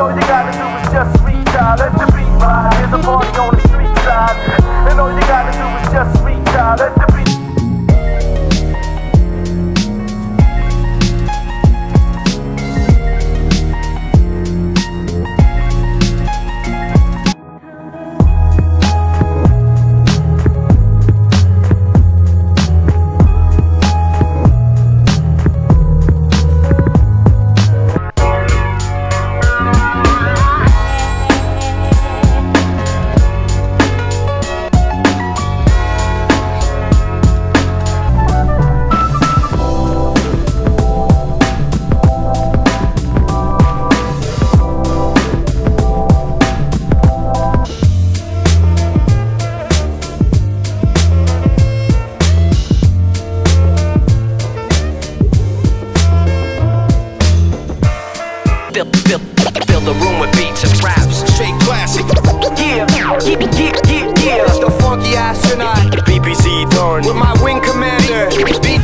all you gotta do is just reach out, let Fill, fill, fill the room with beats and raps. Straight classic. Yeah, yeah, yeah, yeah, yeah. It's the funky astronaut BBZ Darney. with my wing commander. Beat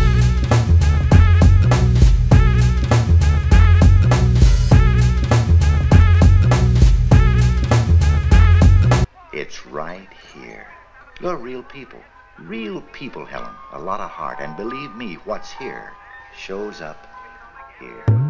It's right here. You're real people. Real people, Helen. A lot of heart. And believe me, what's here shows up here.